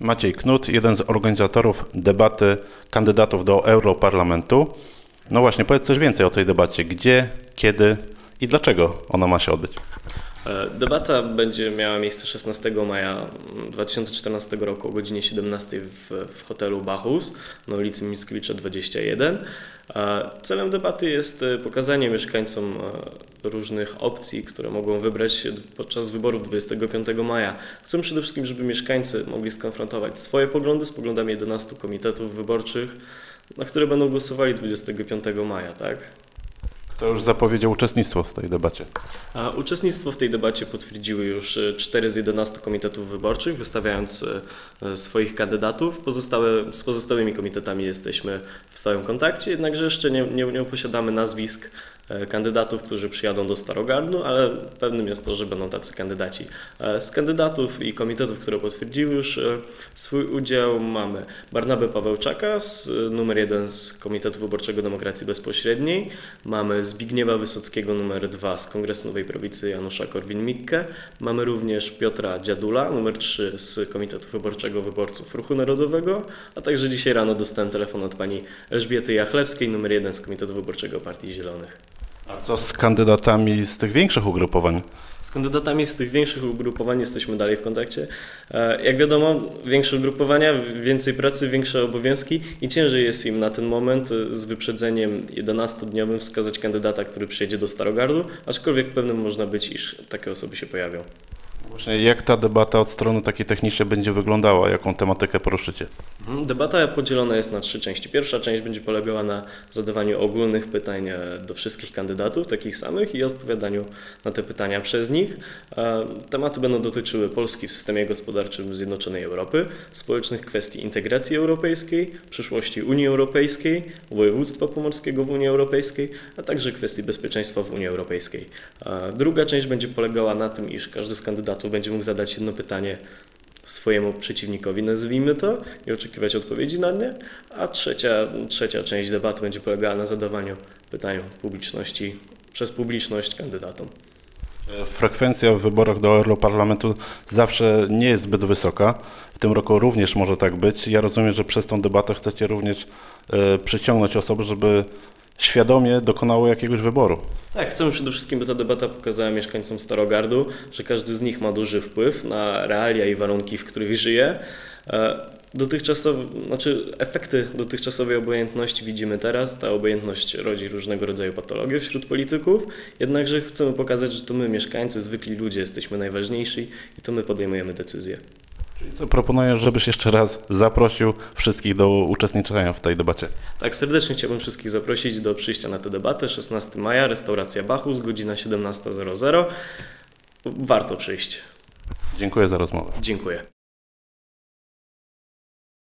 Maciej Knut, jeden z organizatorów debaty kandydatów do Europarlamentu. No właśnie, powiedz coś więcej o tej debacie. Gdzie, kiedy i dlaczego ona ma się odbyć? E, debata będzie miała miejsce 16 maja 2014 roku o godzinie 17 w, w hotelu Bachus na ulicy Mickiewicza 21. E, celem debaty jest e, pokazanie mieszkańcom różnych opcji, które mogą wybrać podczas wyborów 25 maja. Chcę przede wszystkim, żeby mieszkańcy mogli skonfrontować swoje poglądy z poglądami 11 komitetów wyborczych, na które będą głosowali 25 maja, tak? To już zapowiedział uczestnictwo w tej debacie. A uczestnictwo w tej debacie potwierdziły już 4 e, z 11 komitetów wyborczych, wystawiając e, e, swoich kandydatów. Pozostałe, z pozostałymi komitetami jesteśmy w stałym kontakcie, jednakże jeszcze nie, nie, nie posiadamy nazwisk kandydatów, którzy przyjadą do Starogardu, ale pewnym jest to, że będą tacy kandydaci. Z kandydatów i komitetów, które potwierdziły już swój udział mamy Barnabę Pawełczaka, z, numer jeden z Komitetu Wyborczego Demokracji Bezpośredniej, mamy Zbigniewa Wysockiego numer dwa z Kongresu Nowej Prawicy Janusza Korwin-Mikke, mamy również Piotra Dziadula, numer trzy z Komitetu Wyborczego Wyborców Ruchu Narodowego, a także dzisiaj rano dostałem telefon od pani Elżbiety Jachlewskiej, numer jeden z Komitetu Wyborczego Partii Zielonych. A co z kandydatami z tych większych ugrupowań? Z kandydatami z tych większych ugrupowań jesteśmy dalej w kontakcie. E, jak wiadomo, większe ugrupowania, więcej pracy, większe obowiązki i ciężej jest im na ten moment e, z wyprzedzeniem 11-dniowym wskazać kandydata, który przyjedzie do Starogardu, aczkolwiek pewnym można być, iż takie osoby się pojawią. Właśnie jak ta debata od strony takiej technicznej będzie wyglądała? Jaką tematykę poruszycie? Mhm, debata podzielona jest na trzy części. Pierwsza część będzie polegała na zadawaniu ogólnych pytań e, do wszystkich kandydatów, takich samych, i odpowiadaniu na te pytania przez nich. E, tematy będą dotyczyły Polski w systemie gospodarczym Zjednoczonej Europy, społecznych kwestii integracji europejskiej, przyszłości Unii Europejskiej, województwa pomorskiego w Unii Europejskiej, a także kwestii bezpieczeństwa w Unii Europejskiej. E, druga część będzie polegała na tym, iż każdy z kandydatów będzie mógł zadać jedno pytanie swojemu przeciwnikowi, nazwijmy to, i oczekiwać odpowiedzi na nie, a trzecia, trzecia część debaty będzie polegała na zadawaniu pytań publiczności przez publiczność kandydatom. Frekwencja w wyborach do Europarlamentu zawsze nie jest zbyt wysoka. W tym roku również może tak być. Ja rozumiem, że przez tą debatę chcecie również e, przyciągnąć osoby, żeby świadomie dokonało jakiegoś wyboru. Tak, chcemy przede wszystkim, by ta debata pokazała mieszkańcom Starogardu, że każdy z nich ma duży wpływ na realia i warunki, w których żyje. E, dotychczasowe, znaczy efekty dotychczasowej obojętności widzimy teraz. Ta obojętność rodzi różnego rodzaju patologie wśród polityków, jednakże chcemy pokazać, że to my, mieszkańcy, zwykli ludzie, jesteśmy najważniejsi i to my podejmujemy decyzje. Czyli co proponuję, żebyś jeszcze raz zaprosił wszystkich do uczestniczenia w tej debacie. Tak, serdecznie chciałbym wszystkich zaprosić do przyjścia na tę debatę. 16 maja, restauracja Bachus, godzina 17.00. Warto przyjść. Dziękuję za rozmowę. Dziękuję.